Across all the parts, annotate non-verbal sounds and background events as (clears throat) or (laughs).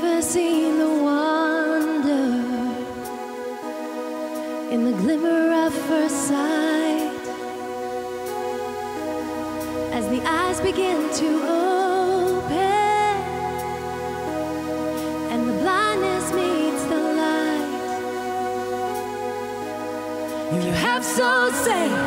never seen the wonder in the glimmer of first sight as the eyes begin to open and the blindness meets the light. If You have so say.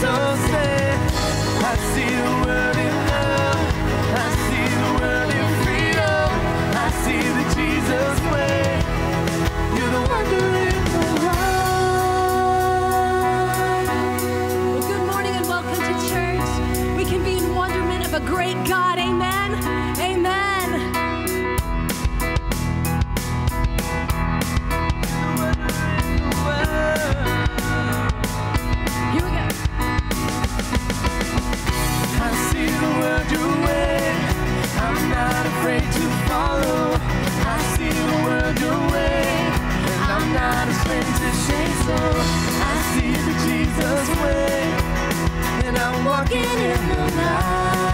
so sad. I see the world. walking in the light.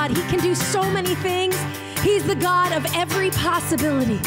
God. He can do so many things. He's the God of every possibility.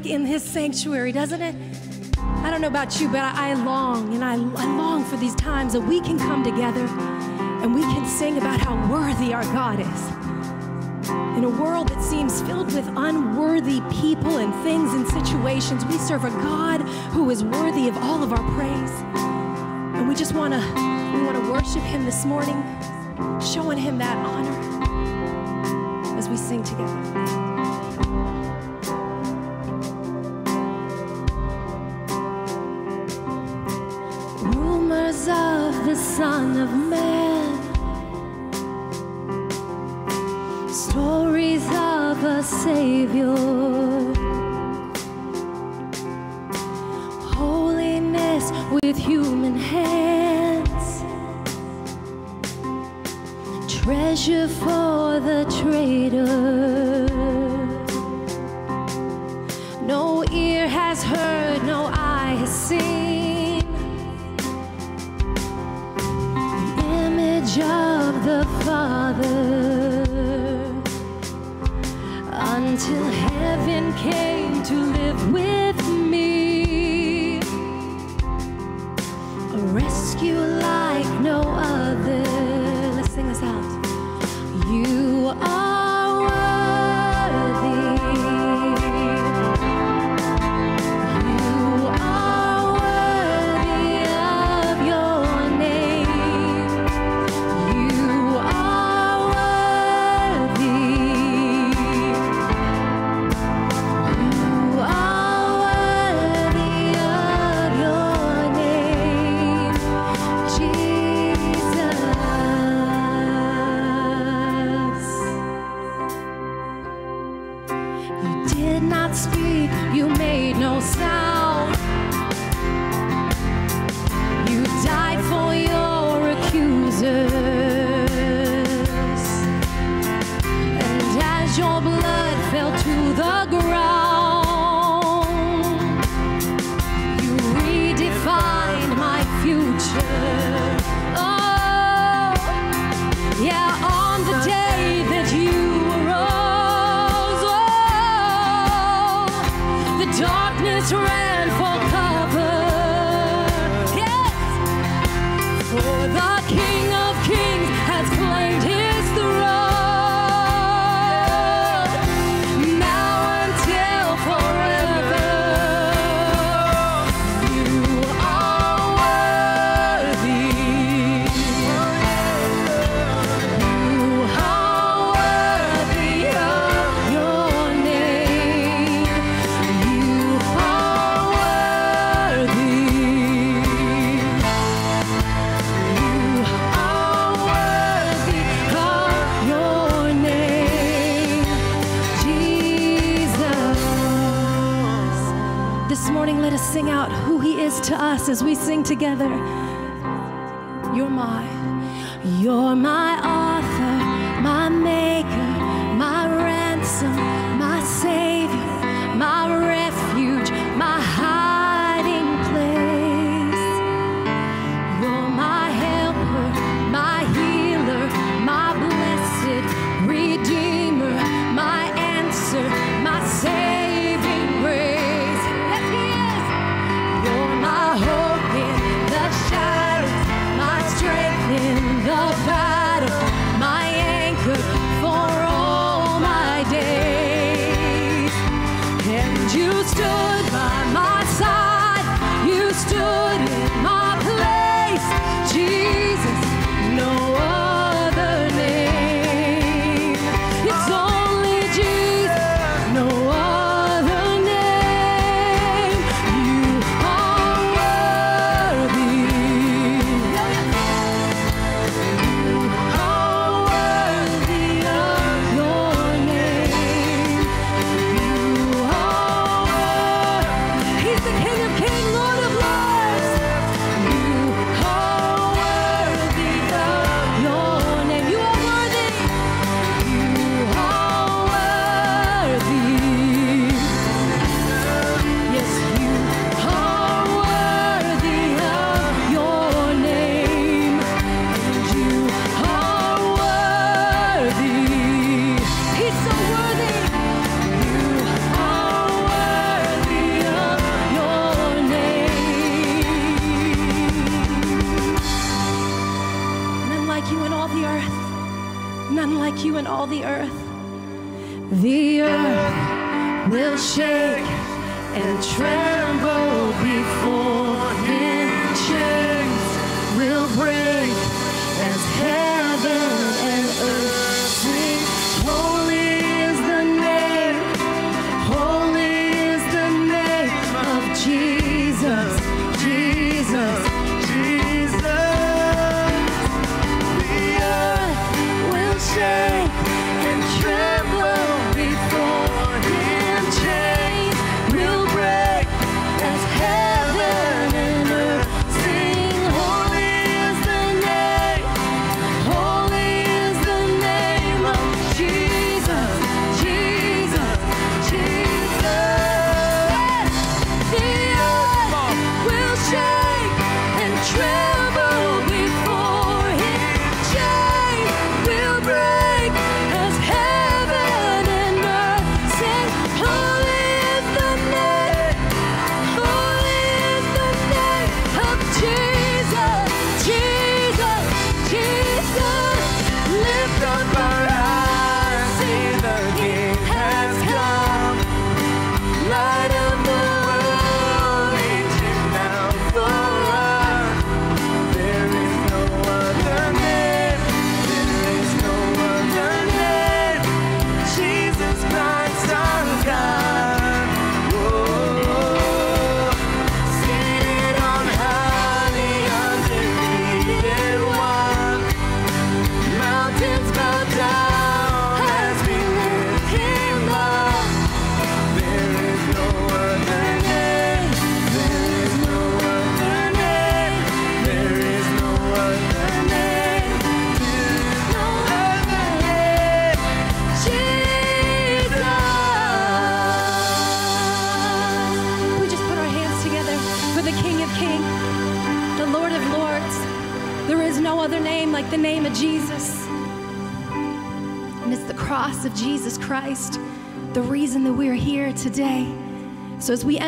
back in his sanctuary, doesn't it? I don't know about you, but I, I long and I, I long for these times that we can come together and we can sing about how worthy our God is. In a world that seems filled with unworthy people and things and situations, we serve a God who is worthy of all of our praise. And we just want to we want to worship him this morning, showing him that honor as we sing together. of man. Stories of a savior.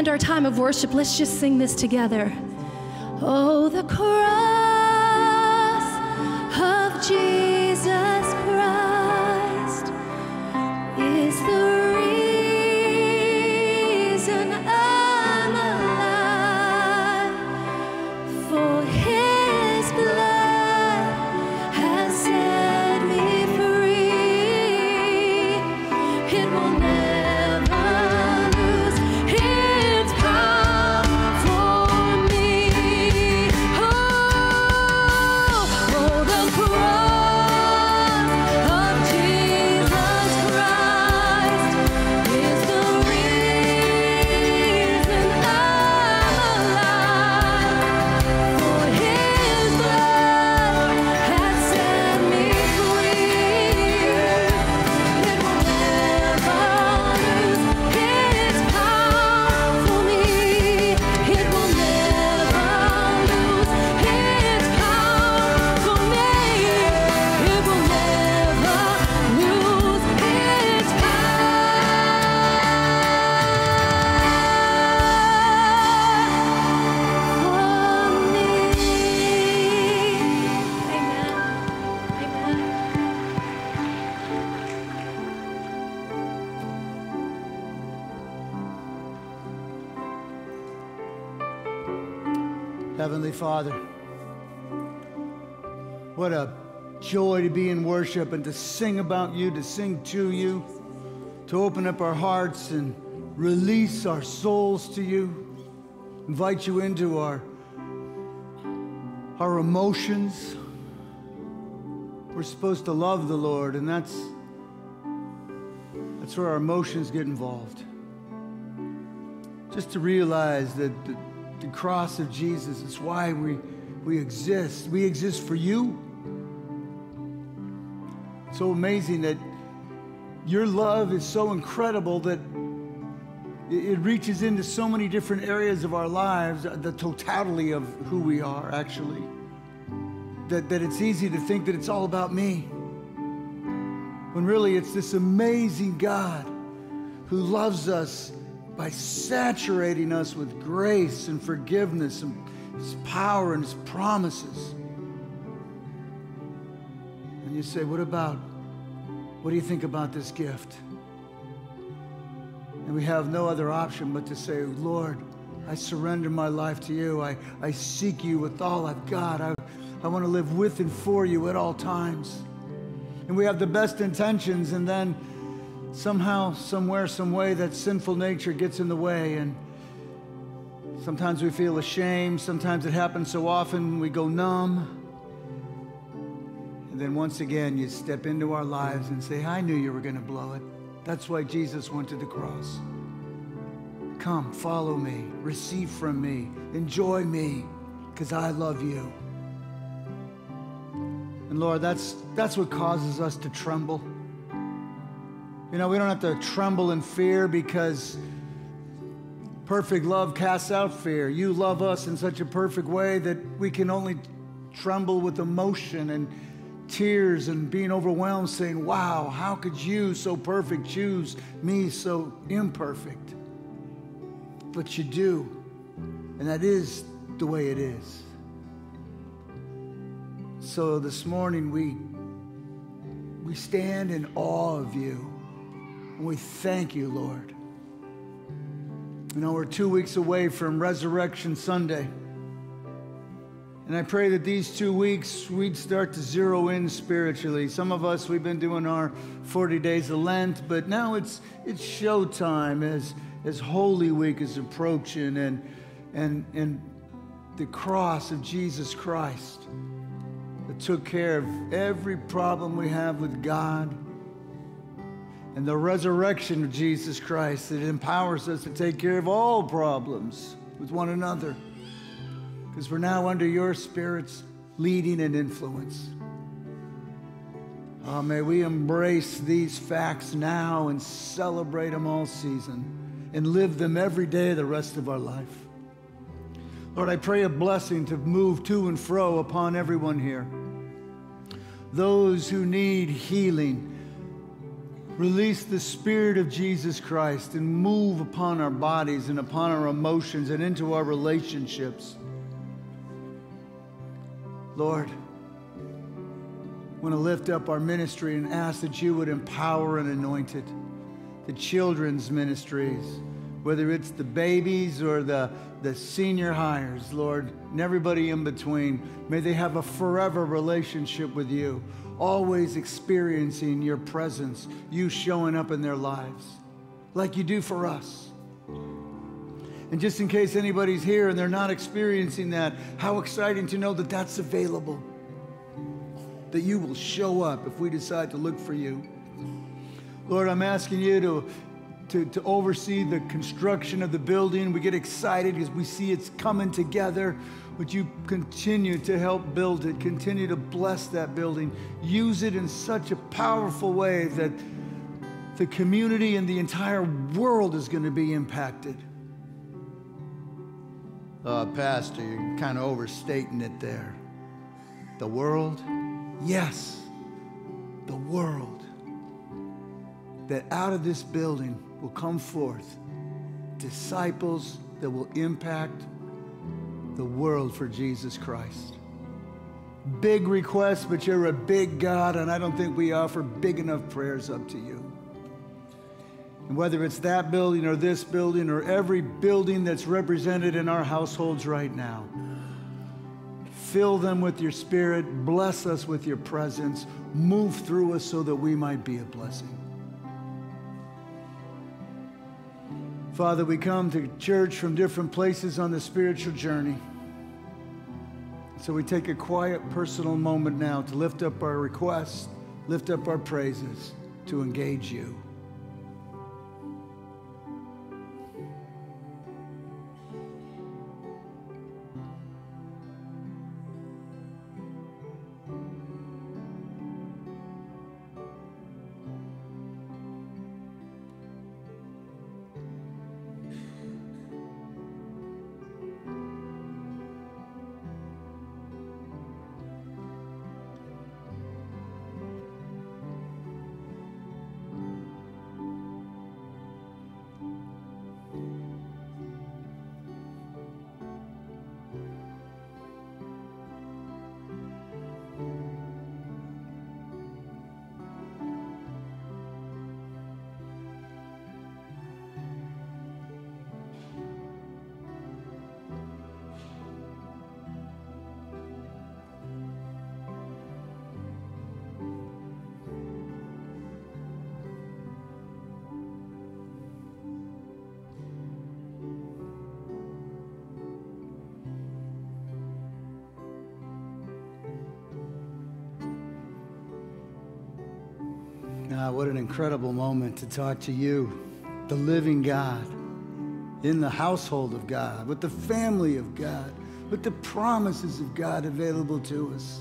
end our time of worship, let's just sing this together. Father. What a joy to be in worship and to sing about you, to sing to you, to open up our hearts and release our souls to you, invite you into our, our emotions. We're supposed to love the Lord, and that's, that's where our emotions get involved. Just to realize that cross of Jesus. It's why we, we exist. We exist for you. It's so amazing that your love is so incredible that it reaches into so many different areas of our lives, the totality of who we are, actually, that, that it's easy to think that it's all about me. When really it's this amazing God who loves us by saturating us with grace and forgiveness and His power and His promises. And you say, What about, what do you think about this gift? And we have no other option but to say, Lord, I surrender my life to you. I, I seek you with all I've got. I, I want to live with and for you at all times. And we have the best intentions, and then somehow, somewhere, some way, that sinful nature gets in the way. And sometimes we feel ashamed. Sometimes it happens so often we go numb. And then once again, you step into our lives and say, I knew you were going to blow it. That's why Jesus went to the cross. Come, follow me, receive from me, enjoy me, because I love you. And Lord, that's, that's what causes us to tremble. You know, we don't have to tremble in fear because perfect love casts out fear. You love us in such a perfect way that we can only tremble with emotion and tears and being overwhelmed, saying, Wow, how could you, so perfect, choose me, so imperfect? But you do. And that is the way it is. So this morning we we stand in awe of you. And we thank you, Lord. You know, we're two weeks away from Resurrection Sunday. And I pray that these two weeks we'd start to zero in spiritually. Some of us, we've been doing our 40 days of Lent, but now it's, it's showtime as, as Holy Week is approaching and, and, and the cross of Jesus Christ that took care of every problem we have with God and the resurrection of Jesus Christ that empowers us to take care of all problems with one another because we're now under your Spirit's leading and influence. Oh, may we embrace these facts now and celebrate them all season and live them every day the rest of our life. Lord, I pray a blessing to move to and fro upon everyone here. Those who need healing, release the Spirit of Jesus Christ and move upon our bodies and upon our emotions and into our relationships. Lord, I want to lift up our ministry and ask that you would empower and anoint it. The children's ministries, whether it's the babies or the, the senior hires, Lord, and everybody in between, may they have a forever relationship with you, always experiencing your presence, you showing up in their lives, like you do for us. And just in case anybody's here and they're not experiencing that, how exciting to know that that's available. That you will show up if we decide to look for you. Lord, I'm asking you to, to, to oversee the construction of the building. We get excited because we see it's coming together. Would you continue to help build it? Continue to bless that building. Use it in such a powerful way that the community and the entire world is going to be impacted uh, Pastor, you're kind of overstating it there. The world? Yes, the world. That out of this building will come forth disciples that will impact the world for Jesus Christ. Big request, but you're a big God, and I don't think we offer big enough prayers up to you. And whether it's that building or this building or every building that's represented in our households right now, fill them with your spirit, bless us with your presence, move through us so that we might be a blessing. Father, we come to church from different places on the spiritual journey. So we take a quiet personal moment now to lift up our requests, lift up our praises, to engage you. Incredible moment to talk to you, the living God, in the household of God, with the family of God, with the promises of God available to us.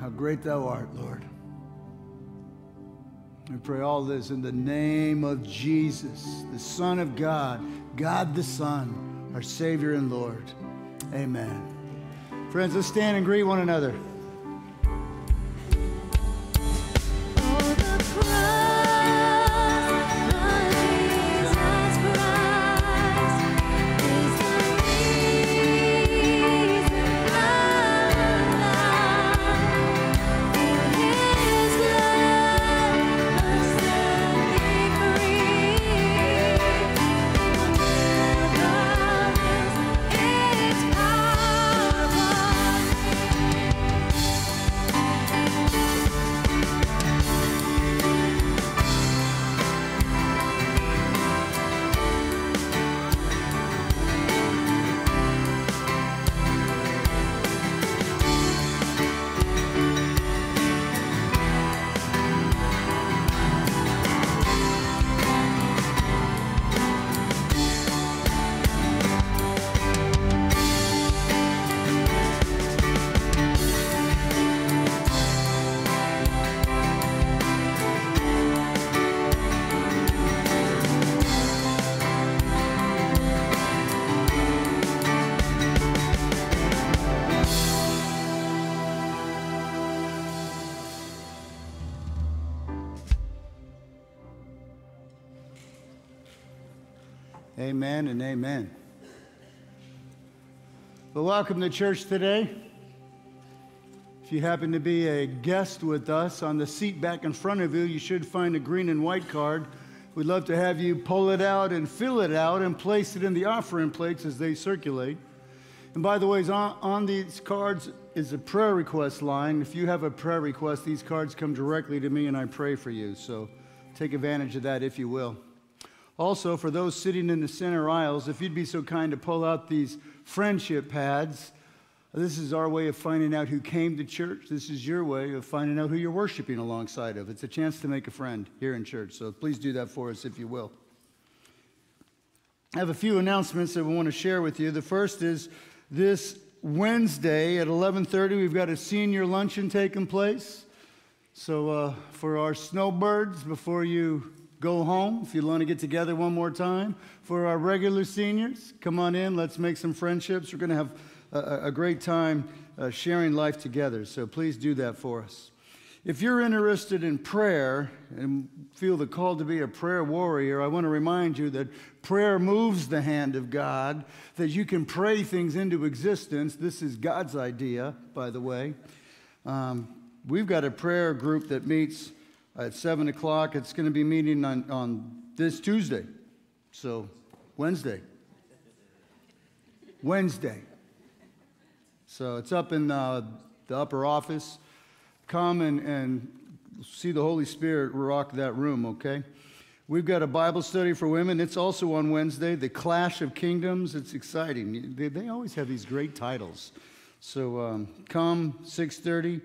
How great thou art, Lord. We pray all this in the name of Jesus, the Son of God, God the Son, our Savior and Lord. Amen. Friends, let's stand and greet one another. Amen and amen. Well, welcome to church today. If you happen to be a guest with us, on the seat back in front of you, you should find a green and white card. We'd love to have you pull it out and fill it out and place it in the offering plates as they circulate. And by the way, on, on these cards is a prayer request line. If you have a prayer request, these cards come directly to me and I pray for you. So take advantage of that if you will. Also, for those sitting in the center aisles, if you'd be so kind to pull out these friendship pads, this is our way of finding out who came to church. This is your way of finding out who you're worshiping alongside of. It's a chance to make a friend here in church. So please do that for us if you will. I have a few announcements that we want to share with you. The first is this Wednesday at 11:30 we've got a senior luncheon taking place. So uh, for our snowbirds, before you go home, if you want to get together one more time, for our regular seniors, come on in. Let's make some friendships. We're going to have a, a great time uh, sharing life together. So please do that for us. If you're interested in prayer and feel the call to be a prayer warrior, I want to remind you that prayer moves the hand of God, that you can pray things into existence. This is God's idea, by the way. Um, we've got a prayer group that meets at 7 o'clock. It's going to be meeting on, on this Tuesday, so Wednesday. Wednesday. So it's up in uh, the upper office. Come and, and see the Holy Spirit rock that room, okay? We've got a Bible study for women. It's also on Wednesday. The Clash of Kingdoms. It's exciting. They, they always have these great titles. So um, come 6:30.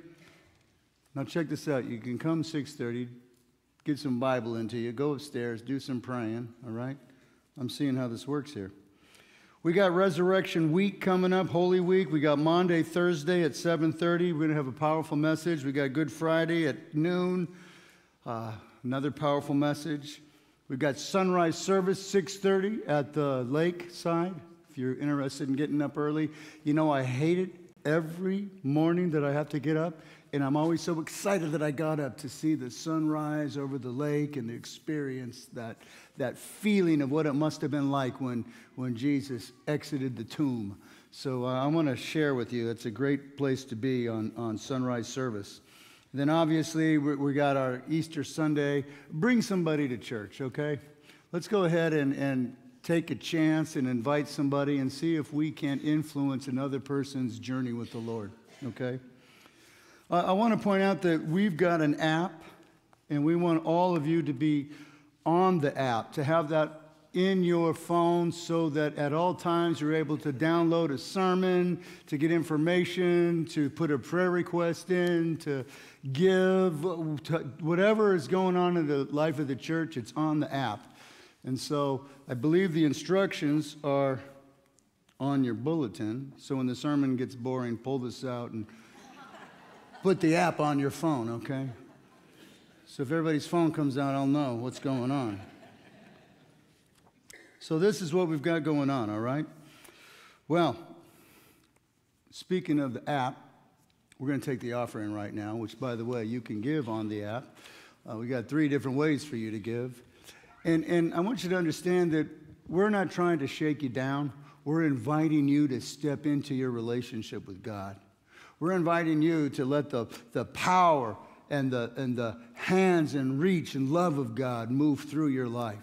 Now check this out. You can come 6:30, get some Bible into you, go upstairs, do some praying. All right. I'm seeing how this works here. We got Resurrection Week coming up, Holy Week. We got Maundy, Thursday at 7:30. We're going to have a powerful message. We got Good Friday at noon. Uh, another powerful message. We've got sunrise service 6:30 at the lake side. If you're interested in getting up early, you know I hate it every morning that I have to get up, and I'm always so excited that I got up to see the sunrise over the lake and to experience that that feeling of what it must have been like when when Jesus exited the tomb. So uh, I want to share with you. It's a great place to be on on sunrise service. Then obviously we, we got our Easter Sunday. Bring somebody to church, okay? Let's go ahead and, and take a chance and invite somebody and see if we can influence another person's journey with the Lord, okay? I want to point out that we've got an app, and we want all of you to be on the app, to have that in your phone so that at all times you're able to download a sermon, to get information, to put a prayer request in, to give, to whatever is going on in the life of the church, it's on the app. And so I believe the instructions are on your bulletin. So when the sermon gets boring, pull this out and put the app on your phone, okay? So if everybody's phone comes out, I'll know what's going on. So this is what we've got going on, all right? Well, speaking of the app, we're going to take the offering right now, which, by the way, you can give on the app. Uh, we got three different ways for you to give. And, and I want you to understand that we're not trying to shake you down. We're inviting you to step into your relationship with God. We're inviting you to let the, the power and the, and the hands and reach and love of God move through your life.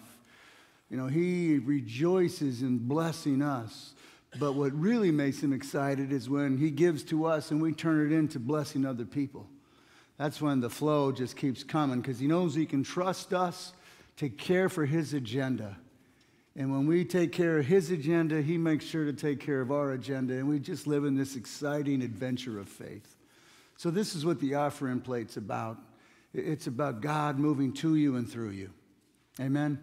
You know, He rejoices in blessing us. But what really makes Him excited is when He gives to us and we turn it into blessing other people. That's when the flow just keeps coming because He knows He can trust us to care for His agenda. And when we take care of His agenda, He makes sure to take care of our agenda. And we just live in this exciting adventure of faith. So, this is what the offering plate's about it's about God moving to you and through you. Amen.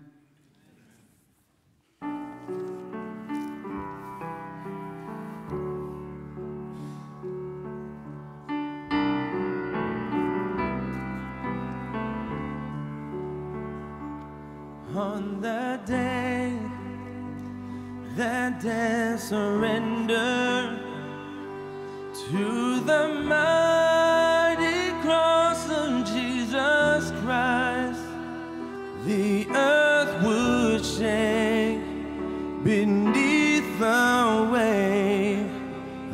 On that day, that day surrender to the mighty cross of Jesus Christ, the earth would shake beneath the weight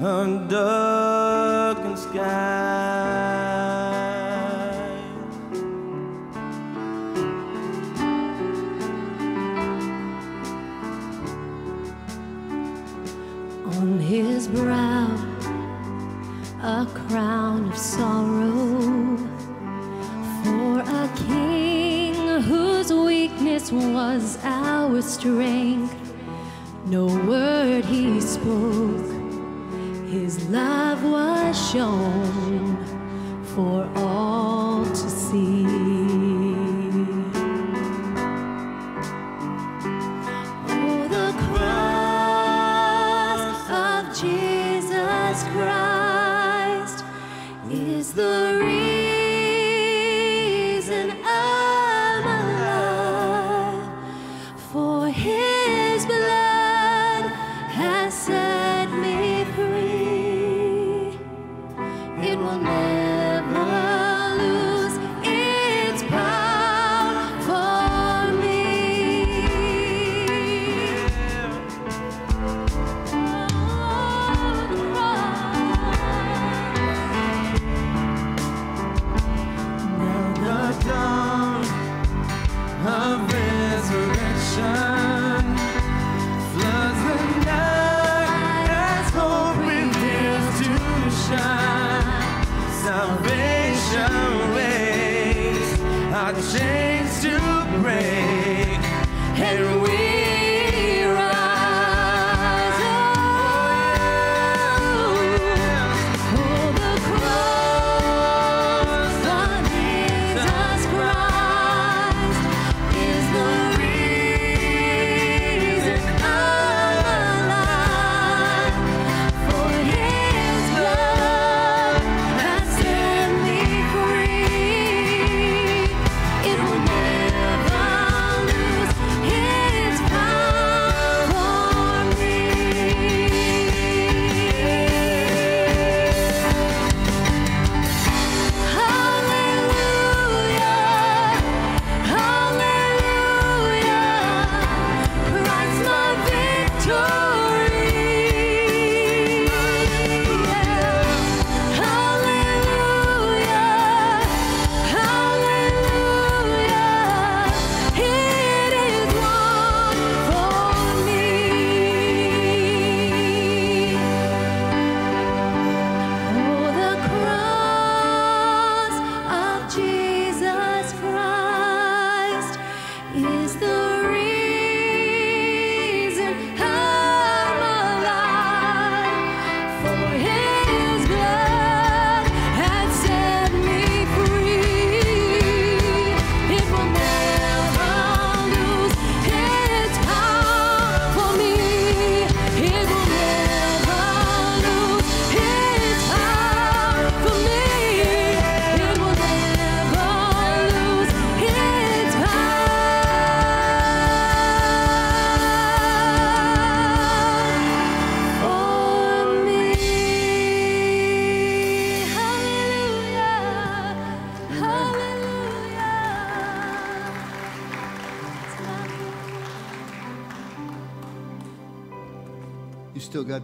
of darkened skies. Strength. No word he spoke,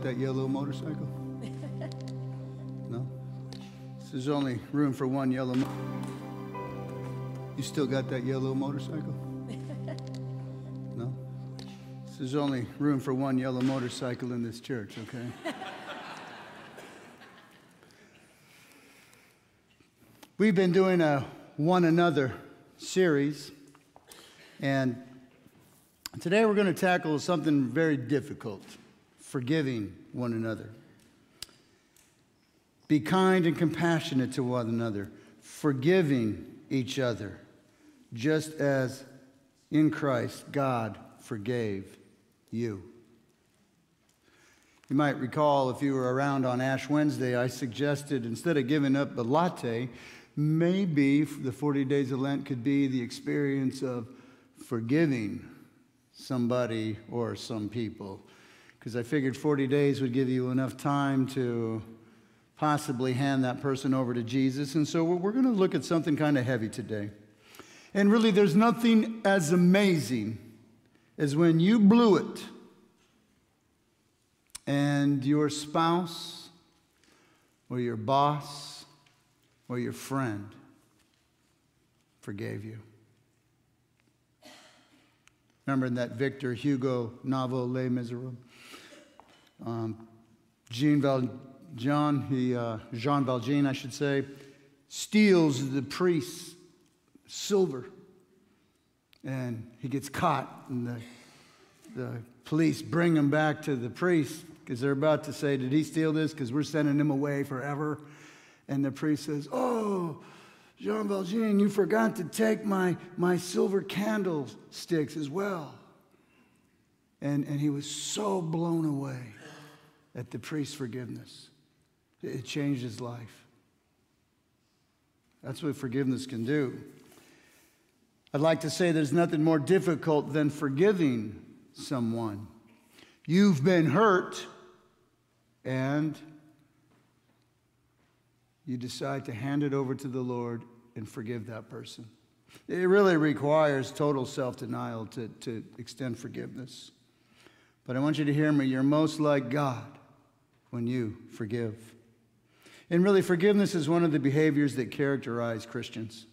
that yellow motorcycle? (laughs) No? There's only room for one yellow. You still got that yellow motorcycle? (laughs) No? There's only room for one yellow motorcycle in this church, okay? (laughs) We've been doing a one another series, and today we're going to tackle something very difficult forgiving one another. Be kind and compassionate to one another, forgiving each other, just as in Christ God forgave you. You might recall if you were around on Ash Wednesday, I suggested instead of giving up the latte, maybe the 40 days of Lent could be the experience of forgiving somebody or some people. Because I figured 40 days would give you enough time to possibly hand that person over to Jesus. And so we're going to look at something kind of heavy today. And really, there's nothing as amazing as when you blew it and your spouse or your boss or your friend forgave you. Remember in that Victor Hugo novel, Les Miserables? Um, Jean Val, he, uh, Jean Valjean, I should say, steals the priest's silver. And he gets caught, and the, the police bring him back to the priest because they're about to say, Did he steal this? Because we're sending him away forever. And the priest says, Oh, Jean Valjean, you forgot to take my, my silver candlesticks as well. And, and he was so blown away at the priest's forgiveness. It changed his life. That's what forgiveness can do. I'd like to say there's nothing more difficult than forgiving someone. You've been hurt, and you decide to hand it over to the Lord and forgive that person. It really requires total self denial to, to extend forgiveness. But I want you to hear me. You're most like God when you forgive. And really, forgiveness is one of the behaviors that characterize Christians.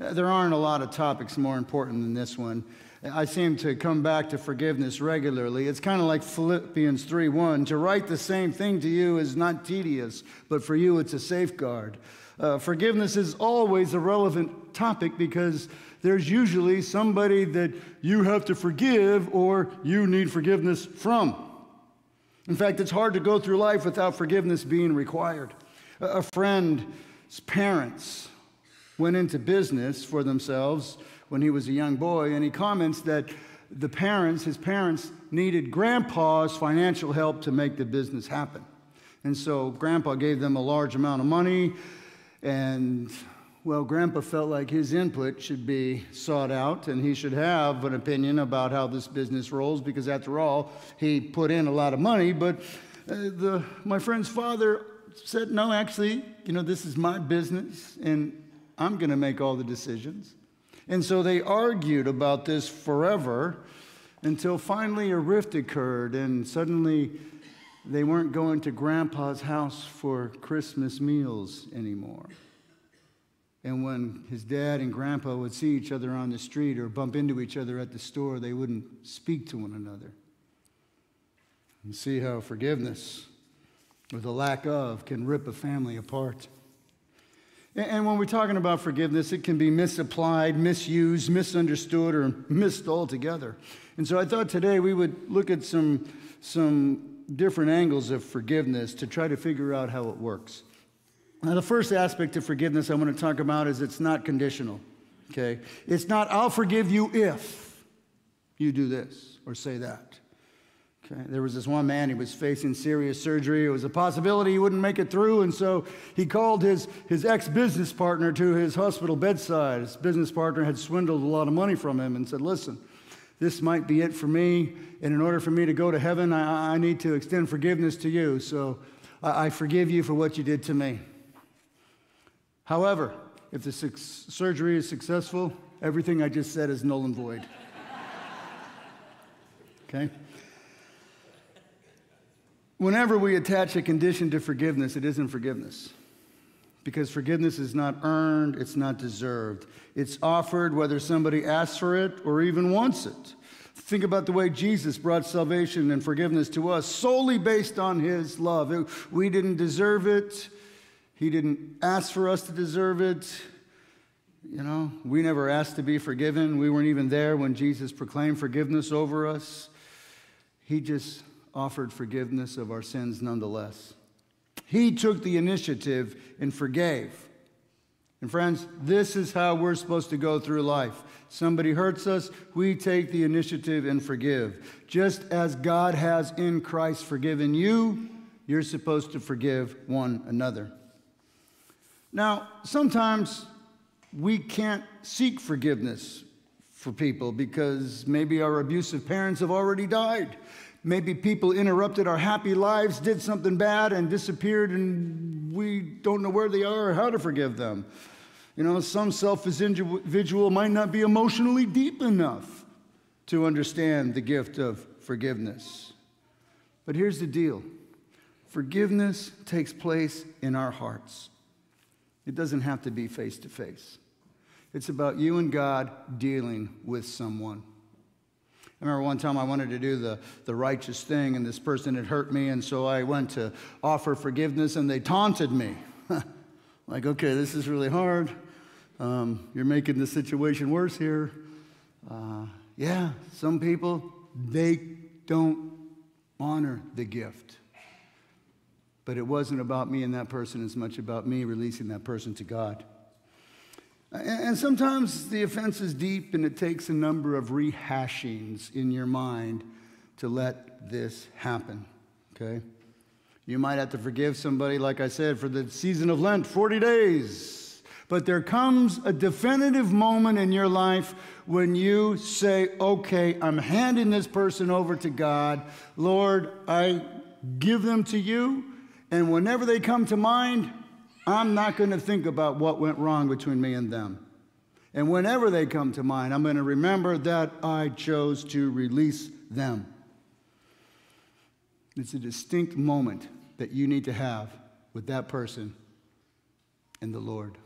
Uh, There aren't a lot of topics more important than this one. I seem to come back to forgiveness regularly. It's kind of like Philippians 3:1. To write the same thing to you is not tedious, but for you it's a safeguard. Uh, forgiveness is always a relevant topic because there's usually somebody that you have to forgive or you need forgiveness from. In fact, it's hard to go through life without forgiveness being required. A friend's parents went into business for themselves when he was a young boy, and he comments that the parents, his parents, needed grandpa's financial help to make the business happen. And so grandpa gave them a large amount of money, and well, grandpa felt like his input should be sought out and he should have an opinion about how this business rolls because, after all, he put in a lot of money. But uh, the, my friend's father said, No, actually, you know, this is my business and I'm going to make all the decisions. And so they argued about this forever until finally a rift occurred and suddenly they weren't going to grandpa's house for Christmas meals anymore. And when his dad and grandpa would see each other on the street or bump into each other at the store, they wouldn't speak to one another. And see how forgiveness, or the lack of, can rip a family apart. And- when we're talking about forgiveness, it can be misapplied, misused, misunderstood, or missed altogether. And so I thought today we would look at some, some different angles of forgiveness to try to figure out how it works. Now, the first aspect of forgiveness I want to talk about is it's not conditional. Okay? It's not, I'll forgive you if you do this or say that. Okay? There was this one man, he was facing serious surgery. It was a possibility he wouldn't make it through, and so he called his, his ex business partner to his hospital bedside. His business partner had swindled a lot of money from him and said, Listen, this might be it for me, and in order for me to go to heaven, I, I need to extend forgiveness to you. So I, I forgive you for what you did to me. However, if the suc- surgery is successful, everything I just said is null and void. Okay? Whenever we attach a condition to forgiveness, it isn't forgiveness. Because forgiveness is not earned, it's not deserved. It's offered whether somebody asks for it or even wants it. Think about the way Jesus brought salvation and forgiveness to us solely based on his love. We didn't deserve it, he didn't ask for us to deserve it. You know, we never asked to be forgiven. We weren't even there when Jesus proclaimed forgiveness over us. He just offered forgiveness of our sins nonetheless. He took the initiative and forgave. And friends, this is how we're supposed to go through life. Somebody hurts us, we take the initiative and forgive. Just as God has in Christ forgiven you, you're supposed to forgive one another. Now, sometimes we can't seek forgiveness for people because maybe our abusive parents have already died. Maybe people interrupted our happy lives, did something bad, and disappeared, and we don't know where they are or how to forgive them. You know, some selfish individual might not be emotionally deep enough to understand the gift of forgiveness. But here's the deal forgiveness takes place in our hearts, it doesn't have to be face to face. It's about you and God dealing with someone. I remember one time I wanted to do the, the righteous thing, and this person had hurt me, and so I went to offer forgiveness, and they taunted me. (laughs) like, okay, this is really hard. Um, you're making the situation worse here. Uh, yeah, some people, they don't honor the gift. But it wasn't about me and that person as much about me releasing that person to God. And sometimes the offense is deep and it takes a number of rehashings in your mind to let this happen, okay? You might have to forgive somebody, like I said, for the season of Lent, 40 days. But there comes a definitive moment in your life when you say, okay, I'm handing this person over to God. Lord, I give them to you. And whenever they come to mind, I'm not going to think about what went wrong between me and them. And whenever they come to mind, I'm going to remember that I chose to release them. It's a distinct moment that you need to have with that person and the Lord.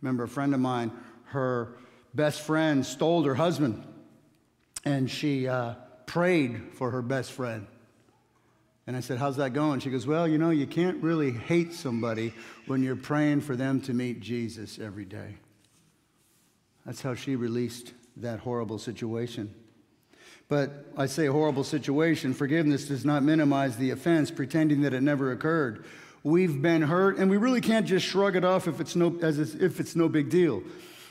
Remember, a friend of mine, her best friend stole her husband, and she uh, prayed for her best friend. And I said, How's that going? She goes, Well, you know, you can't really hate somebody when you're praying for them to meet Jesus every day. That's how she released that horrible situation. But I say horrible situation. Forgiveness does not minimize the offense, pretending that it never occurred. We've been hurt, and we really can't just shrug it off if it's no, as if it's no big deal.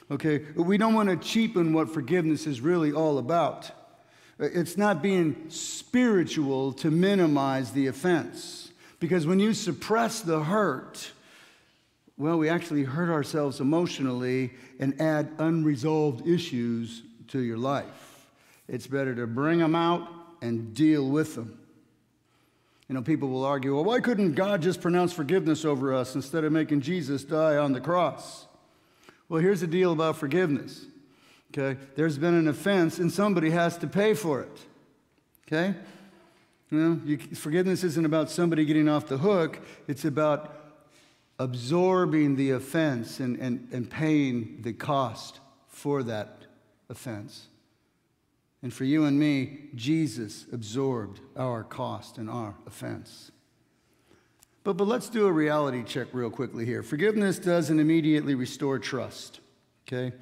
Okay? We don't want to cheapen what forgiveness is really all about. It's not being spiritual to minimize the offense. Because when you suppress the hurt, well, we actually hurt ourselves emotionally and add unresolved issues to your life. It's better to bring them out and deal with them. You know, people will argue, well, why couldn't God just pronounce forgiveness over us instead of making Jesus die on the cross? Well, here's the deal about forgiveness. Okay? There's been an offense and somebody has to pay for it. Okay? You know, you, forgiveness isn't about somebody getting off the hook, it's about absorbing the offense and, and, and paying the cost for that offense. And for you and me, Jesus absorbed our cost and our offense. But, but let's do a reality check real quickly here. Forgiveness doesn't immediately restore trust, okay?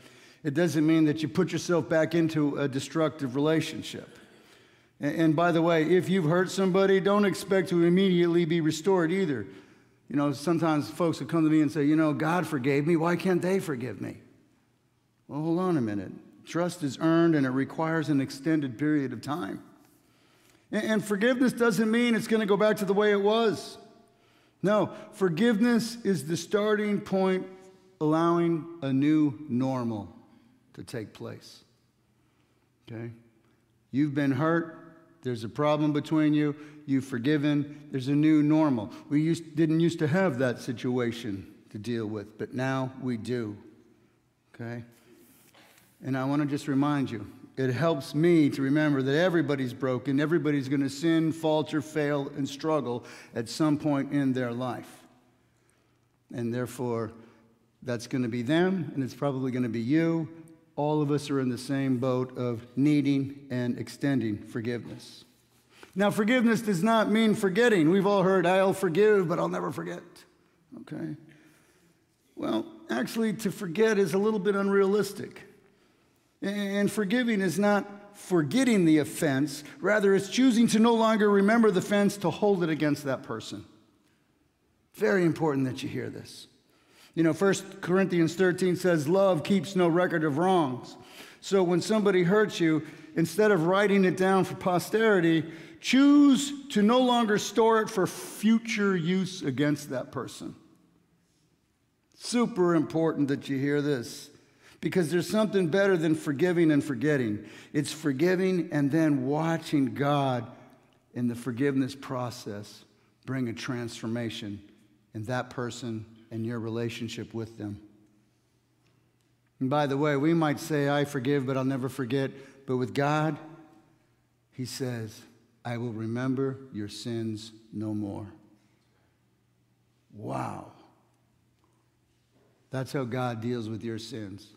It doesn't mean that you put yourself back into a destructive relationship. And, and by the way, if you've hurt somebody, don't expect to immediately be restored either. You know, sometimes folks will come to me and say, you know, God forgave me. Why can't they forgive me? Well, hold on a minute. Trust is earned and it requires an extended period of time. And, and forgiveness doesn't mean it's going to go back to the way it was. No, forgiveness is the starting point, allowing a new normal to take place. Okay? You've been hurt. There's a problem between you. You've forgiven. There's a new normal. We used, didn't used to have that situation to deal with, but now we do. Okay? And I want to just remind you it helps me to remember that everybody's broken, everybody's going to sin, falter, fail, and struggle at some point in their life. And therefore, that's going to be them, and it's probably going to be you. All of us are in the same boat of needing and extending forgiveness. Now, forgiveness does not mean forgetting. We've all heard, I'll forgive, but I'll never forget. Okay? Well, actually, to forget is a little bit unrealistic. And forgiving is not forgetting the offense, rather, it's choosing to no longer remember the offense to hold it against that person. Very important that you hear this. You know, 1 Corinthians 13 says, Love keeps no record of wrongs. So when somebody hurts you, instead of writing it down for posterity, choose to no longer store it for future use against that person. Super important that you hear this because there's something better than forgiving and forgetting. It's forgiving and then watching God in the forgiveness process bring a transformation in that person and your relationship with them. And by the way, we might say, I forgive, but I'll never forget. But with God, He says, I will remember your sins no more. Wow. That's how God deals with your sins.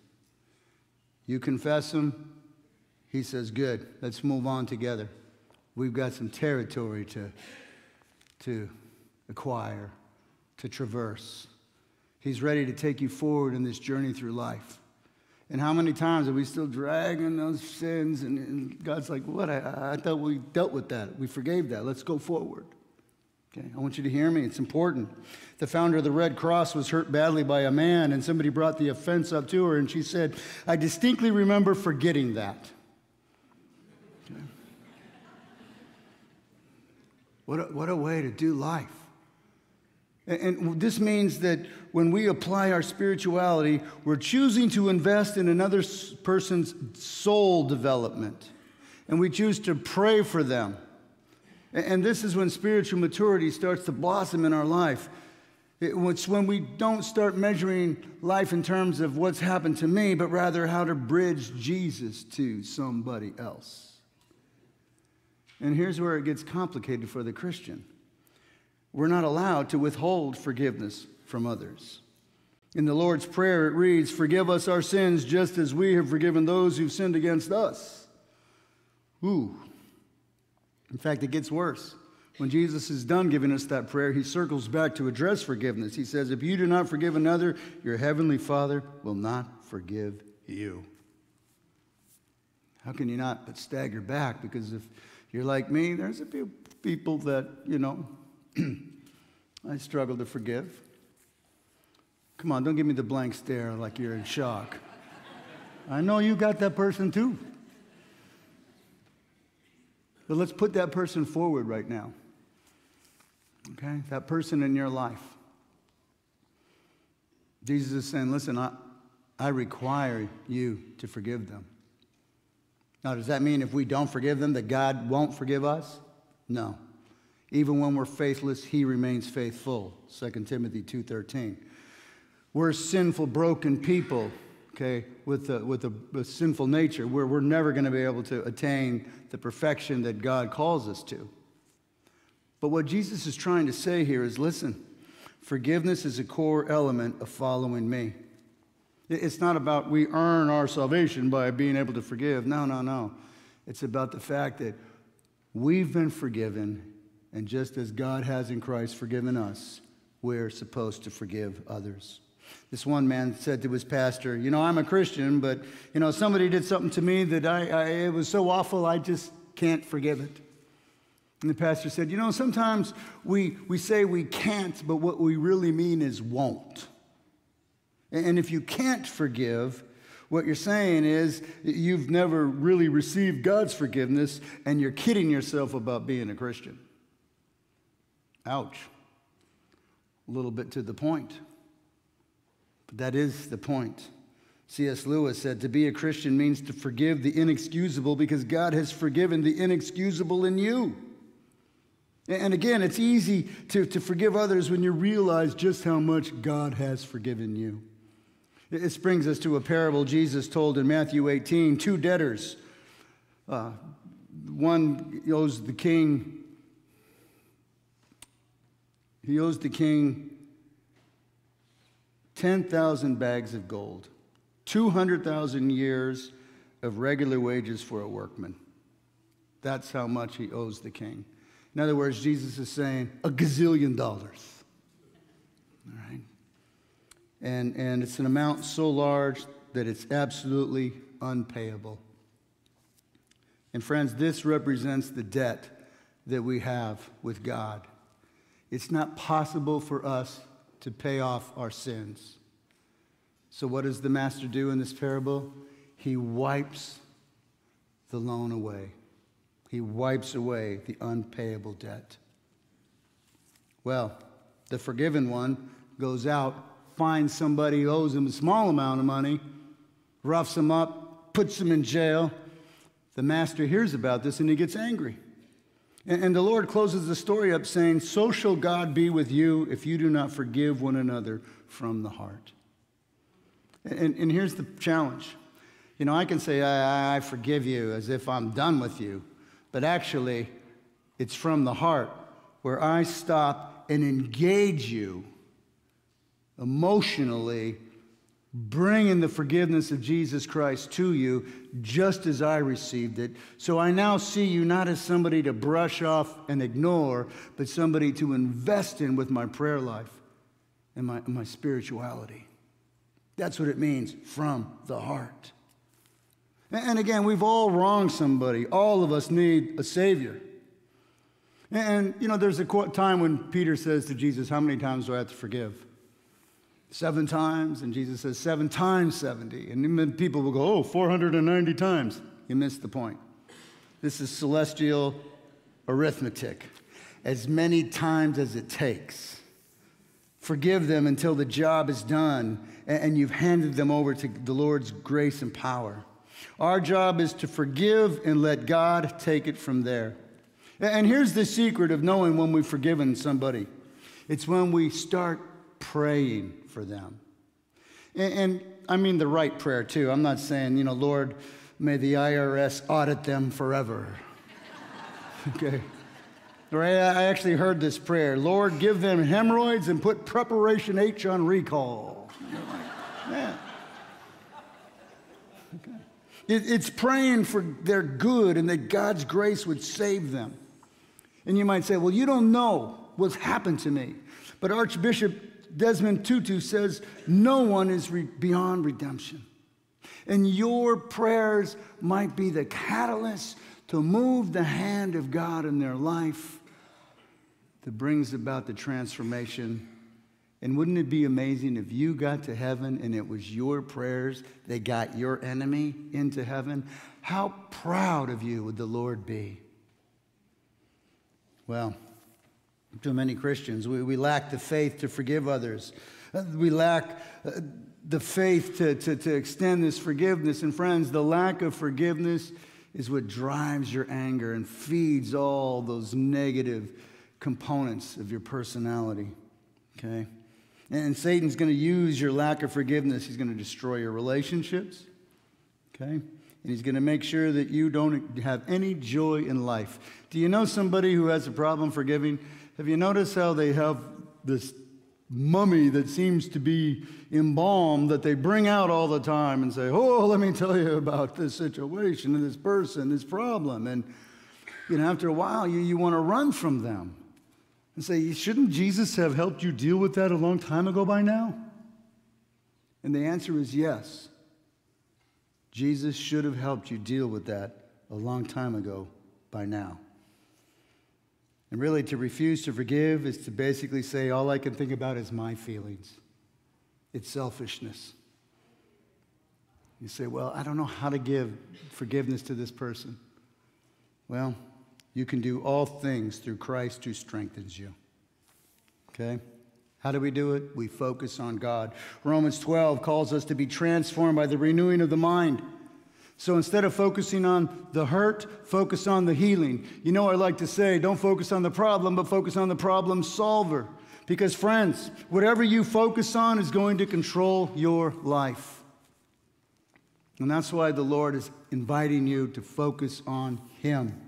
You confess them, He says, Good, let's move on together. We've got some territory to, to acquire, to traverse. He's ready to take you forward in this journey through life. And how many times are we still dragging those sins? And, and God's like, What? I, I thought we dealt with that. We forgave that. Let's go forward. Okay, I want you to hear me. It's important. The founder of the Red Cross was hurt badly by a man, and somebody brought the offense up to her, and she said, I distinctly remember forgetting that. Okay. What, a, what a way to do life. And, this means that when we apply our spirituality, we're choosing to invest in another person's soul development, and we choose to pray for them. And this is when spiritual maturity starts to blossom in our life. It's when we don't start measuring life in terms of what's happened to me, but rather how to bridge Jesus to somebody else. And here's where it gets complicated for the Christian we're not allowed to withhold forgiveness from others. In the Lord's Prayer, it reads, Forgive us our sins just as we have forgiven those who've sinned against us. Ooh, in fact, it gets worse. When Jesus is done giving us that prayer, he circles back to address forgiveness. He says, If you do not forgive another, your heavenly Father will not forgive you. How can you not but stagger back? Because if you're like me, there's a few people that, you know, (clears throat) I struggle to forgive. Come on, don't give me the blank stare like you're in shock. I know you got that person too. But let's put that person forward right now. Okay? That person in your life. Jesus is saying, listen, I, I require you to forgive them. Now, does that mean if we don't forgive them that God won't forgive us? No. Even when we're faithless, he remains faithful. 2 Timothy 2.13. We're sinful, broken people, okay, with a, with a, sinful nature. We're, we're never going to be able to attain the perfection that God calls us to. But what Jesus is trying to say here is listen, forgiveness is a core element of following me. It's not about we earn our salvation by being able to forgive. No, no, no. It's about the fact that we've been forgiven, and just as God has in Christ forgiven us, we're supposed to forgive others. This one man said to his pastor, You know, I'm a Christian, but, you know, somebody did something to me that I, I, it was so awful, I just can't forgive it. And the pastor said, You know, sometimes we, we say we can't, but what we really mean is won't. And if you can't forgive, what you're saying is you've never really received God's forgiveness and you're kidding yourself about being a Christian. Ouch. A little bit to the point. But that is the point. C.S. Lewis said to be a Christian means to forgive the inexcusable because God has forgiven the inexcusable in you. And again, it's easy to, to forgive others when you realize just how much God has forgiven you. This brings us to a parable Jesus told in Matthew 18 two debtors Uh, one owes the king, he owes the king 10,000 bags of gold, 200,000 years of regular wages for a workman. That's how much he owes the king. In other words, Jesus is saying a gazillion dollars. All right? And, and it's an amount so large that it's absolutely unpayable. And friends, this represents the debt that we have with God. It's not possible for us to pay off our sins. So, what does the master do in this parable? He wipes the loan away, he wipes away the unpayable debt. Well, the forgiven one goes out, finds somebody who owes him a small amount of money, roughs him up, puts him in jail. The master hears about this and he gets angry. And, the Lord closes the story up saying, So shall God be with you if you do not forgive one another from the heart. And, and here's the challenge. You know, I can say, I, I forgive you as if I'm done with you, but actually, it's from the heart where I stop and engage you emotionally, bringing the forgiveness of Jesus Christ to you just as I received it. So I now see you not as somebody to brush off and ignore, but somebody to invest in with my prayer life and my, my spirituality. That's what it means from the heart. And again, we've all wronged somebody. All of us need a Savior. And, you know, there's a time when Peter says to Jesus, How many times do I have to forgive? Seven times. And Jesus says, Seven times 70. And then people will go, Oh, 490 times. You missed the point. This is celestial arithmetic. As many times as it takes. Forgive them until the job is done and you've handed them over to the Lord's grace and power. Our job is to forgive and let God take it from there. And here's the secret of knowing when we've forgiven somebody it's when we start praying for them. And, and, I mean the right prayer too. I'm not saying, you know, Lord, may the IRS audit them forever. (laughs) okay. Right? I actually heard this prayer Lord, give them hemorrhoids and put preparation H on recall. (laughs) Yeah. Okay. It, it's praying for their good and that God's grace would save them. And you might say, well, you don't know what's happened to me. But Archbishop Desmond Tutu says, no one is re- beyond redemption. And your prayers might be the catalyst to move the hand of God in their life that brings about the transformation. And wouldn't it be amazing if you got to heaven and it was your prayers that got your enemy into heaven? How proud of you would the Lord be? Well, to many Christians, we, we lack the faith to forgive others. Uh, We lack uh, the faith to, to, to extend this forgiveness. And friends, the lack of forgiveness is what drives your anger and feeds all those negative components of your personality. Okay? And Satan's going to use your lack of forgiveness. He's going to destroy your relationships. Okay? And he's going to make sure that you don't have any joy in life. Do you know somebody who has a problem forgiving? Have you noticed how they have this mummy that seems to be embalmed that they bring out all the time and say, Oh, let me tell you about this situation and this person, this problem. And, you know, after a while, you, you want to run from them and say, Shouldn't Jesus have helped you deal with that a long time ago by now? And the answer is yes. Jesus should have helped you deal with that a long time ago by now. And really, to refuse to forgive is to basically say, all I can think about is my feelings. It's selfishness. You say, well, I don't know how to give forgiveness to this person. Well, you can do all things through Christ who strengthens you. Okay? How do we do it? We focus on God. Romans 12 calls us to be transformed by the renewing of the mind. So instead of focusing on the hurt, focus on the healing. You know, I like to say, don't focus on the problem, but focus on the problem solver. Because, friends, whatever you focus on is going to control your life. And that's why the Lord is inviting you to focus on Him.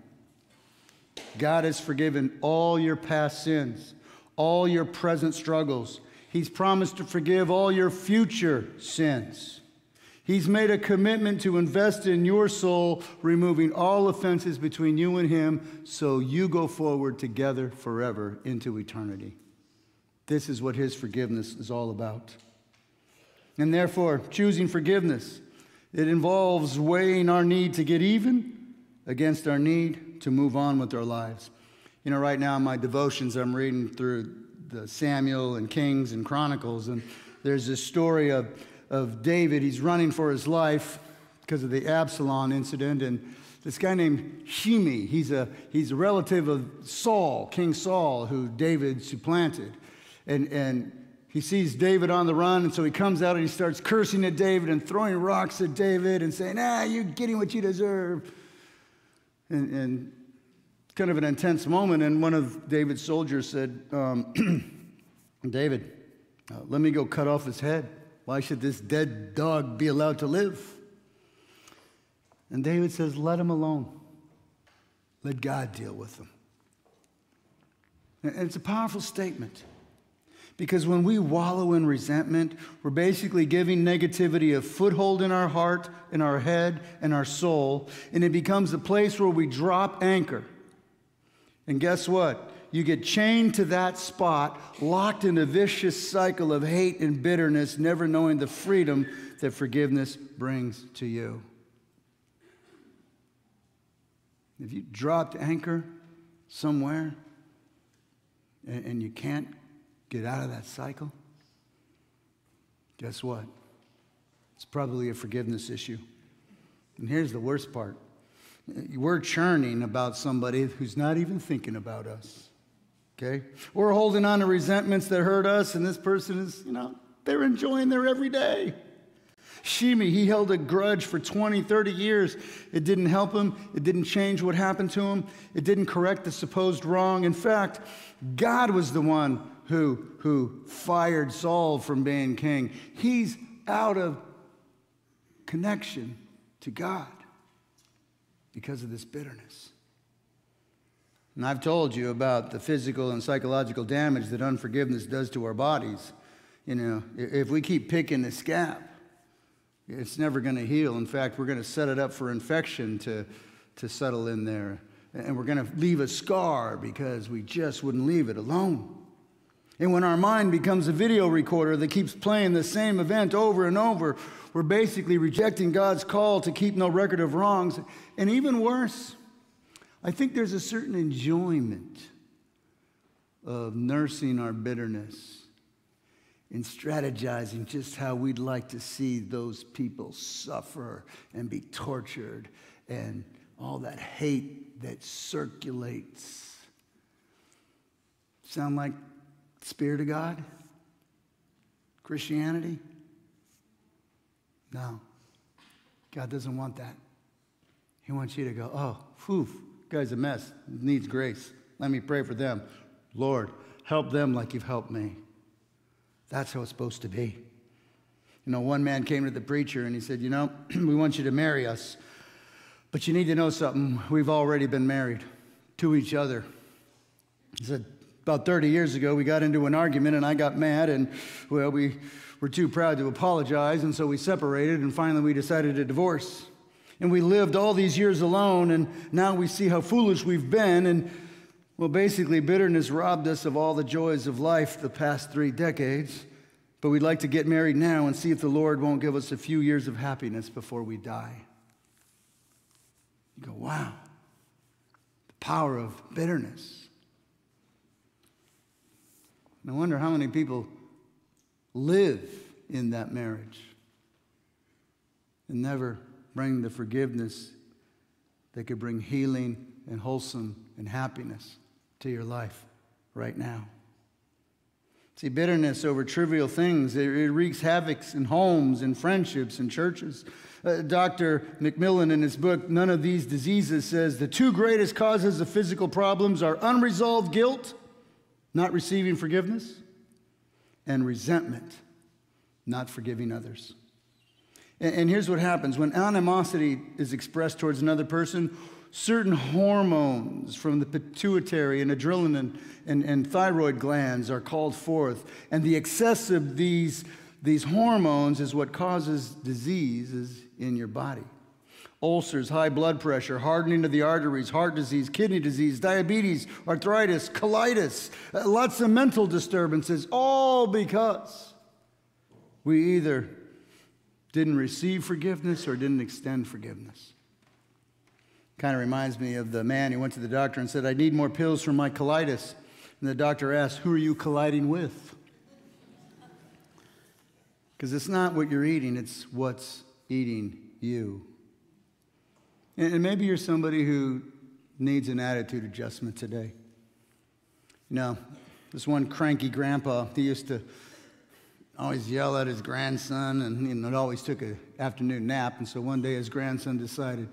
God has forgiven all your past sins, all your present struggles. He's promised to forgive all your future sins. He's made a commitment to invest in your soul, removing all offenses between you and Him, so you go forward together forever into eternity. This is what His forgiveness is all about. And therefore, choosing forgiveness, it involves weighing our need to get even against our need to move on with our lives. You know, right now in my devotions, I'm reading through the Samuel and Kings and Chronicles, and there's this story of, of David. He's running for his life because of the Absalom incident, and this guy named Shimei, he's a, he's a relative of Saul, King Saul, who David supplanted. And, and he sees David on the run, and so he comes out and he starts cursing at David and throwing rocks at David and saying, Ah, you're getting what you deserve. And, and kind of an intense moment, and one of David's soldiers said, um, (clears throat) David, uh, let me go cut off his head. Why should this dead dog be allowed to live? And David says, Let him alone. Let God deal with him. And it's a powerful statement. Because when we wallow in resentment, we're basically giving negativity a foothold in our heart, in our head, and our soul, and it becomes a place where we drop anchor. And guess what? You get chained to that spot, locked in a vicious cycle of hate and bitterness, never knowing the freedom that forgiveness brings to you. If you dropped anchor somewhere and, and you can't get out of that cycle, guess what? It's probably a forgiveness issue. And here's the worst part we're churning about somebody who's not even thinking about us. Okay? We're holding on to resentments that hurt us, and this person is, you know, they're enjoying their everyday. Shimei, he held a grudge for 20, 30 years. It didn't help him. It didn't change what happened to him. It didn't correct the supposed wrong. In fact, God was the one who, who fired Saul from being king. He's out of connection to God because of this bitterness. And I've told you about the physical and psychological damage that unforgiveness does to our bodies. You know, if we keep picking the scab, it's never going to heal. In fact, we're going to set it up for infection to, to settle in there. And we're going to leave a scar because we just wouldn't leave it alone. And when our mind becomes a video recorder that keeps playing the same event over and over, we're basically rejecting God's call to keep no record of wrongs. And even worse, I think there's a certain enjoyment of nursing our bitterness and strategizing just how we'd like to see those people suffer and be tortured and all that hate that circulates. Sound like Spirit of God? Christianity? No. God doesn't want that. He wants you to go, oh, phew, guy's a mess, needs grace. Let me pray for them. Lord, help them like you've helped me. That's how it's supposed to be. You know, one man came to the preacher and he said, You know, (clears throat) we want you to marry us, but you need to know something. We've already been married to each other. He said, About 30 years ago, we got into an argument and I got mad, and well, we were too proud to apologize, and so we separated, and finally we decided to divorce. And we lived all these years alone, and now we see how foolish we've been, and well, basically, bitterness robbed us of all the joys of life the past three decades. But we'd like to get married now and see if the Lord won't give us a few years of happiness before we die. You go, wow, the power of bitterness. I wonder how many people live in that marriage and never bring the forgiveness that could bring healing and wholesome and happiness to your life right now. See, bitterness over trivial things, it, it wreaks havoc in homes and friendships and churches. Uh, Dr. McMillen, in his book, None of These Diseases, says the two greatest causes of physical problems are unresolved guilt, not receiving forgiveness, and resentment, not forgiving others. And, and here's what happens when animosity is expressed towards another person, certain hormones from the pituitary and adrenaline and, and thyroid glands are called forth. And the excess of these, these hormones is what causes diseases in your body ulcers, high blood pressure, hardening of the arteries, heart disease, kidney disease, diabetes, arthritis, colitis, uh, lots of mental disturbances, all because we either didn't receive forgiveness or didn't extend forgiveness. Kind of reminds me of the man who went to the doctor and said, I need more pills for my colitis. And the doctor asked, Who are you colliding with? Because it's not what you're eating, it's what's eating you. And maybe you're somebody who needs an attitude adjustment today. You know, this one cranky grandpa, he used to always yell at his grandson, and you know, it always took an afternoon nap. And so one day his grandson decided,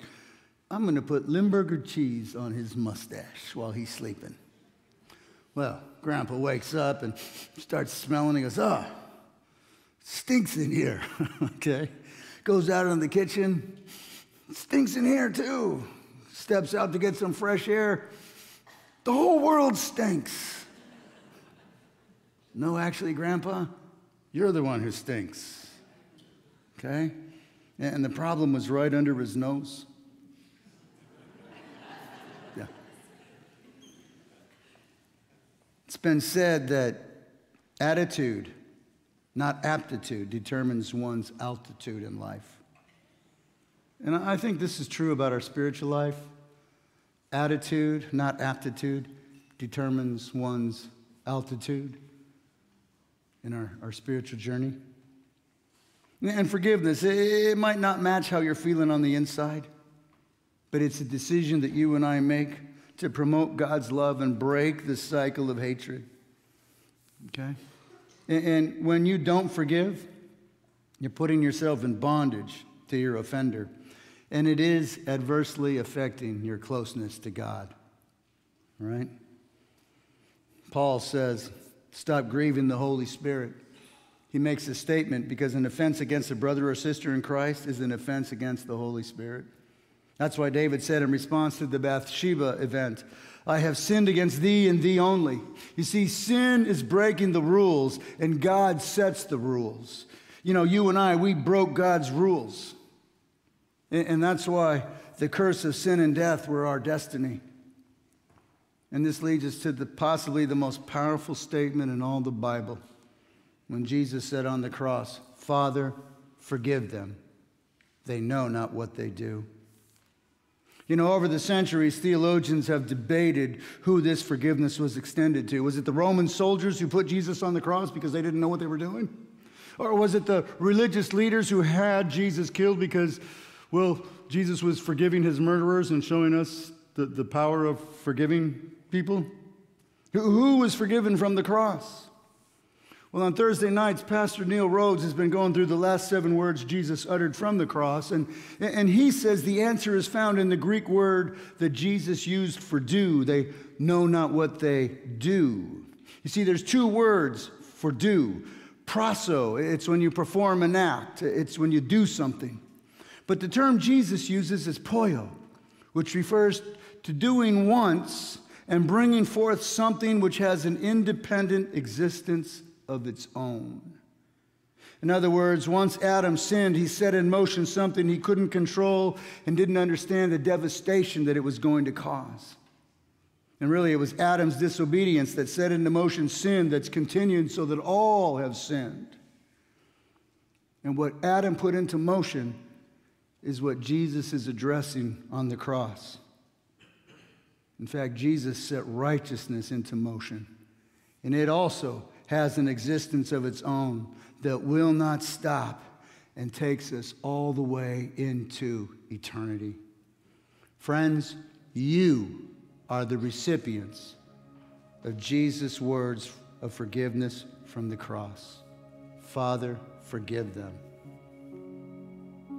I'm going to put Limburger cheese on his mustache while he's sleeping. Well, grandpa wakes up and starts smelling. He goes, Oh, stinks in here. (laughs) okay. Goes out in the kitchen, stinks in here too. Steps out to get some fresh air. The whole world stinks. No, actually, Grandpa, you're the one who stinks. Okay? And the problem was right under his nose. (laughs) Yeah. It's been said that attitude, not aptitude, determines one's altitude in life. And I think this is true about our spiritual life. Attitude, not aptitude, determines one's altitude in our, our spiritual journey. And forgiveness, it might not match how you're feeling on the inside, but it's a decision that you and I make to promote God's love and break the cycle of hatred. Okay? And, when you don't forgive, you're putting yourself in bondage to your offender, and it is adversely affecting your closeness to God. Right? Paul says, stop grieving the Holy Spirit. He makes a statement because an offense against a brother or sister in Christ is an offense against the Holy Spirit. That's why David said in response to the Bathsheba event, I have sinned against thee and thee only. You see, sin is breaking the rules, and God sets the rules. You know, you and I, we broke God's rules. And, that's why the curse of sin and death were our destiny. And this leads us to the, possibly the most powerful statement in all the Bible when Jesus said on the cross, Father, forgive them. They know not what they do. You know, over the centuries, theologians have debated who this forgiveness was extended to. Was it the Roman soldiers who put Jesus on the cross because they didn't know what they were doing? Or was it the religious leaders who had Jesus killed because, well, Jesus was forgiving his murderers and showing us the, the power of forgiving people? Who, was forgiven from the cross? Well, on Thursday nights, Pastor Neil Rhodes has been going through the last seven words Jesus uttered from the cross, and, and he says the answer is found in the Greek word that Jesus used for do. They know not what they do. You see, there's two words for do. Prasso, it's when you perform an act, it's when you do something. But the term Jesus uses is poio, which refers to doing once and bringing forth something which has an independent existence of its own. In other words, once Adam sinned, he set in motion something he couldn't control and didn't understand the devastation that it was going to cause. And really, it was Adam's disobedience that set into motion sin that's continued so that all have sinned. And what Adam put into motion is what Jesus is addressing on the cross. In fact, Jesus set righteousness into motion, and it also has an existence of its own that will not stop and takes us all the way into eternity. Friends, you are the recipients of Jesus' words of forgiveness from the cross. Father, forgive them.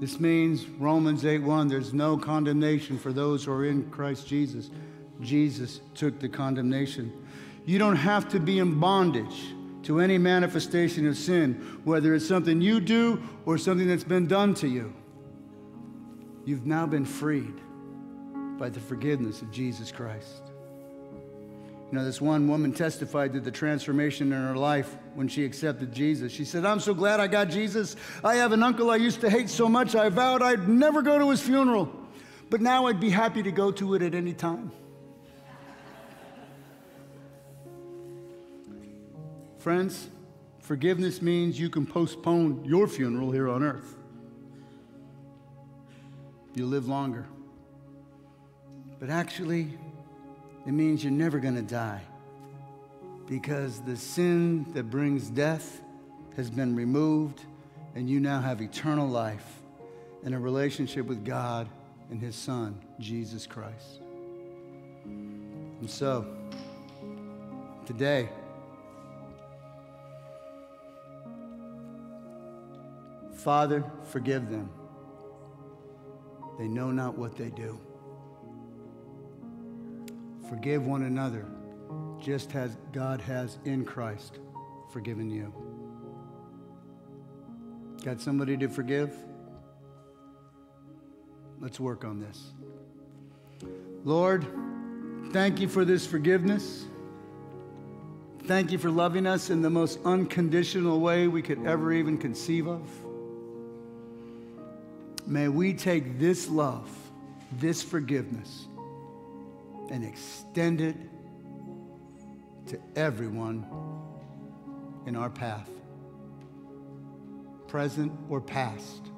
This means Romans 8:1 there's no condemnation for those who are in Christ Jesus. Jesus took the condemnation. You don't have to be in bondage to any manifestation of sin, whether it's something you do or something that's been done to you. You've now been freed by the forgiveness of Jesus Christ. You know, this one woman testified to the transformation in her life when she accepted Jesus. She said, I'm so glad I got Jesus. I have an uncle I used to hate so much, I vowed I'd never go to his funeral. But now I'd be happy to go to it at any time. Friends, forgiveness means you can postpone your funeral here on earth. You live longer. But actually, it means you're never going to die because the sin that brings death has been removed and you now have eternal life and a relationship with God and His Son, Jesus Christ. And so, today, Father, forgive them. They know not what they do. Forgive one another, just as God has in Christ forgiven you. Got somebody to forgive? Let's work on this. Lord, thank you for this forgiveness. Thank you for loving us in the most unconditional way we could ever even conceive of. May we take this love, this forgiveness, and extend it to everyone in our path, present or past.